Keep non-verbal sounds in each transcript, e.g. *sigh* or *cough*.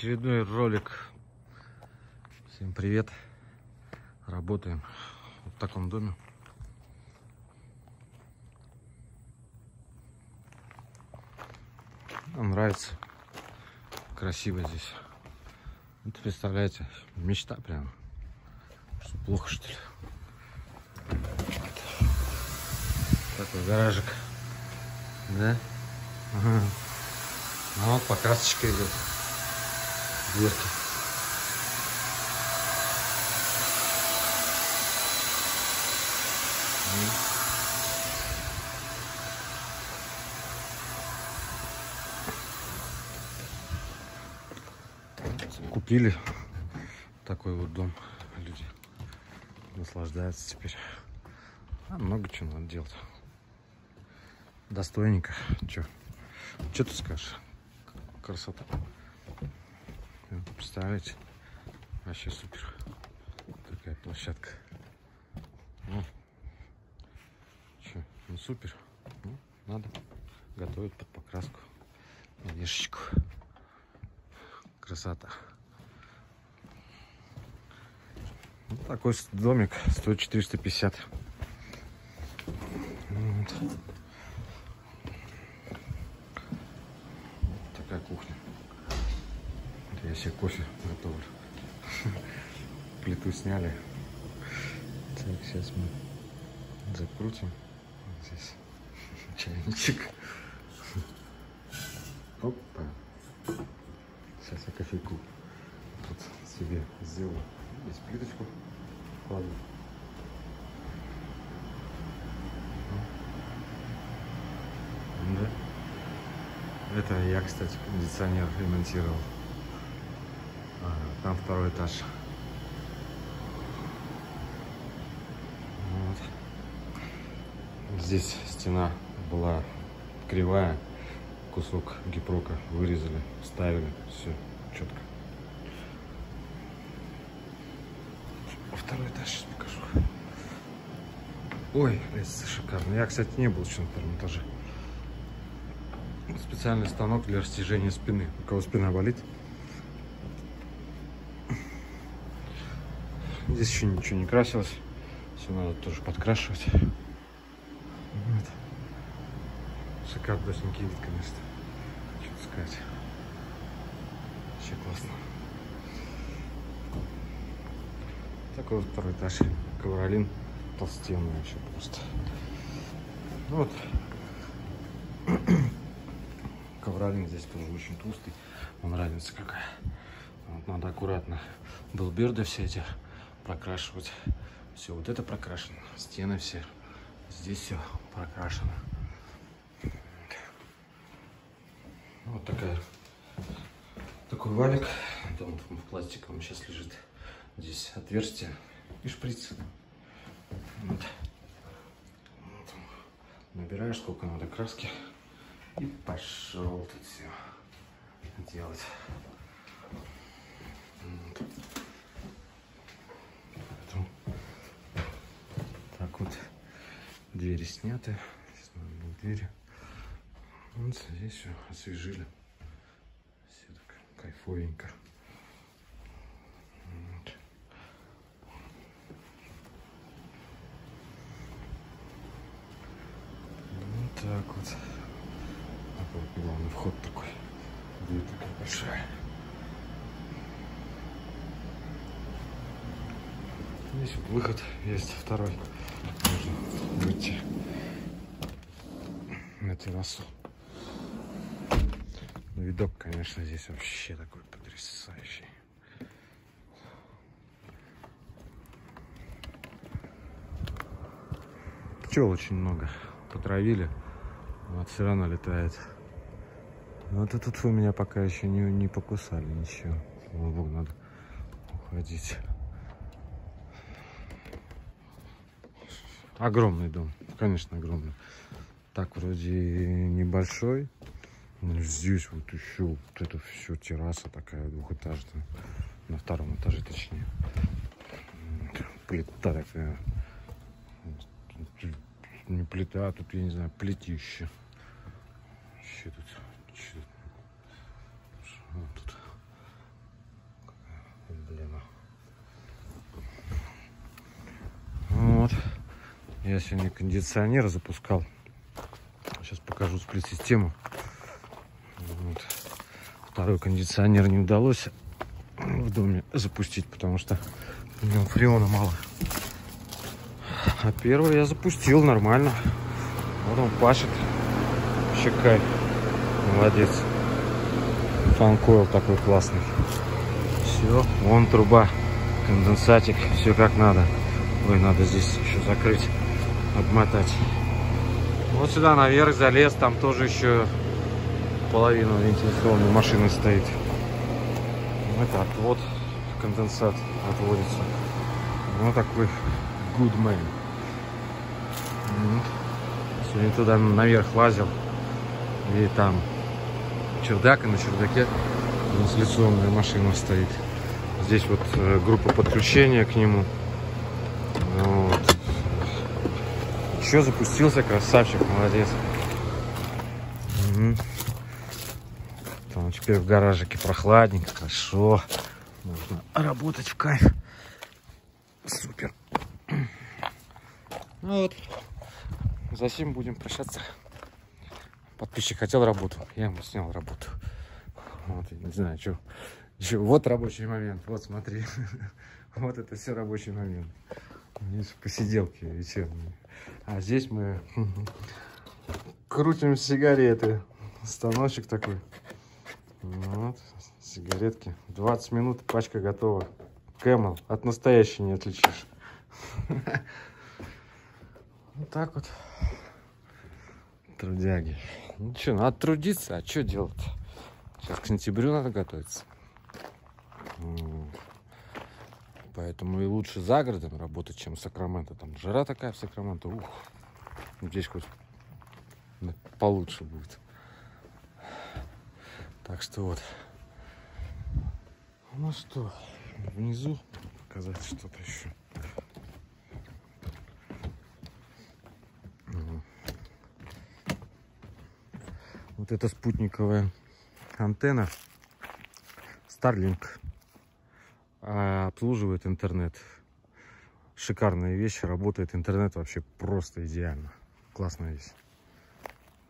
Очередной ролик. Всем привет. Работаем в таком доме. Нам нравится. Красиво здесь. Это представляете, мечта прям. Что плохо что ли? Такой гаражик. Да? Ага. Ну вот покрасочка идет. Дверки. Купили такой вот дом. Люди наслаждаются теперь. А много чего надо делать. Достойненько. Че? Че ты скажешь? Красота. Представляете? Вообще супер. Такая площадка. Ну, че, ну супер. Ну, надо готовить под покраску. Вешечку. Красота. Ну, такой домик стоит 450. Вот. Вот такая кухня. Я себе кофе готовлю. Плиту сняли. Так, сейчас мы закрутим. Вот здесь чайничек. Опа. Сейчас я кофейку тут себе сделаю. Здесь плиточку кладу. Да. Это я, кстати, кондиционер ремонтировал. Там второй этаж. Вот. Здесь стена была кривая. Кусок гипрока вырезали, вставили. Все четко. Второй этаж сейчас покажу. Ой, лестница шикарно. Я, кстати, не был еще на втором этаже. Специальный станок для растяжения спины. У кого спина болит. Здесь еще ничего не красилось. Все надо тоже подкрашивать. Вот. Шикарненький вид, конечно. Что сказать. Вообще классно. Такой вот второй этаж. Ковролин толстенный вообще просто. Ну вот. *coughs* Ковролин здесь тоже очень толстый. Он разница какая. Вот надо аккуратно белберды все эти прокрашивать. Все, вот это прокрашено. Стены все. Здесь все прокрашено. Вот такая такой валик. Там в пластиковом сейчас лежит. Здесь отверстие и шприц. Вот. Вот. Набираешь сколько надо краски. И пошел тут все делать. Вот. Потом. Так вот. Двери сняты. Сейчас надо двери. Вот здесь все освежили. Все так кайфовенько. Вот. Вот так вот. Такой вот главный вход такой. Дверь такая большая. Здесь выход есть второй. Можно террасу. Но видок, конечно, здесь вообще такой потрясающий. Пчел очень много. Потравили. Вот все равно летает. Вот это тут вы меня пока еще не, не покусали ничего. Слава богу, надо уходить. Огромный дом. Конечно, огромный так вроде небольшой. Ну, здесь вот еще вот это все терраса такая двухэтажная. На втором этаже точнее. Плита такая. Не плита, а тут, я не знаю, плетище. Че тут? Че тут? Вот тут. Блин. А. Вот. Я сегодня кондиционер запускал. Покажу сплит-систему. Вот. Второй кондиционер не удалось в доме запустить, потому что у него фреона мало. А первый я запустил нормально. Вот он пашет. Вообще кайф. Молодец. Фанкойл такой классный. Все, вон труба, конденсатик, все как надо. Ой, надо здесь еще закрыть, обмотать. Вот сюда наверх залез, там тоже еще половина вентиляционной машины стоит. Это отвод, конденсат отводится. Ну такой good man. Сегодня туда наверх лазил. И там чердак, и на чердаке вентиляционная машина стоит. Здесь вот э, группа подключения к нему. Вот. Еще запустился, красавчик, молодец. Угу. Там теперь в гаражике прохладненько, хорошо. Можно работать в кайф. Супер. Ну вот, за сим будем прощаться. Подписчик хотел работу, я ему снял работу. Вот, не знаю, что. Вот рабочий момент, вот смотри. *laughs* Вот это все рабочий момент. Здесь посиделки вечерние. А здесь мы крутим сигареты. Станочек такой. Вот, сигаретки. 20 минут, пачка готова. Camel, от настоящей не отличишь. Вот так вот. Трудяги. Ну что, надо трудиться, а что делать? Сейчас к сентябрю надо готовиться. Поэтому и лучше за городом работать, чем в Сакраменто. Там жара такая в Сакраменто. Ух, здесь хоть получше будет. Так что вот. Ну что, внизу показать что-то еще. Вот это спутниковая антенна Starlink обслуживает интернет. Шикарная вещь, работает интернет вообще просто идеально. Классная вещь.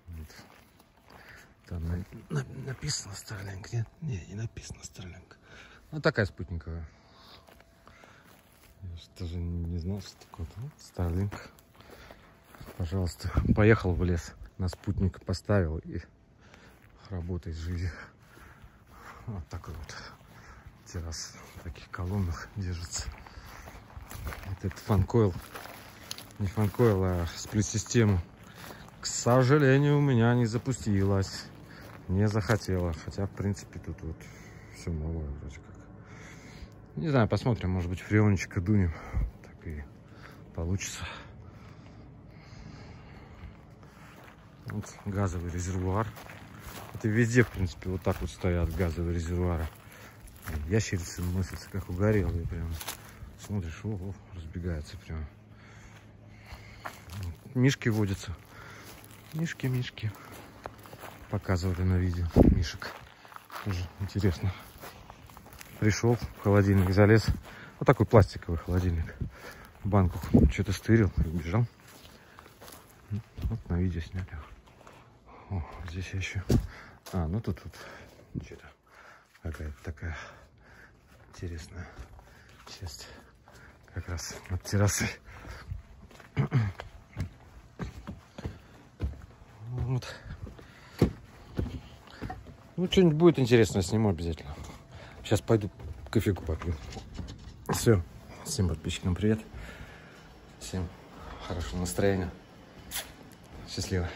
Вот. Там на, на, написано Starlink, нет? Не, не написано Starlink. Ну, такая спутниковая. Я даже не знал, что такое. Вот, Starlink. Пожалуйста, поехал в лес, на спутник поставил и работает жизнь. Вот такой вот террас в таких колоннах держится. Вот этот фанкойл. Не фанкойл, а сплит-система. К сожалению, у меня не запустилась. Не захотела. Хотя, в принципе, тут вот все новое вроде как. Не знаю, посмотрим. Может быть, фреончика дунем. Так и получится. Вот газовый резервуар. Это везде, в принципе, вот так вот стоят газовые резервуары. Ящерицы носятся, как угорелые прям. Смотришь, ого, разбегаются прям. Мишки водятся. Мишки, мишки. Показывали на видео мишек. Тоже интересно. Пришел в холодильник, залез. Вот такой пластиковый холодильник. Банку что-то стырил и убежал. Вот на видео сняли. О, здесь еще а, ну тут вот что-то какая-то такая интересная часть. Как раз над террасой. Вот. Ну, что-нибудь будет интересное, сниму обязательно. Сейчас пойду кофейку попью. Все. Всем подписчикам привет. Всем хорошего настроения. Счастливо.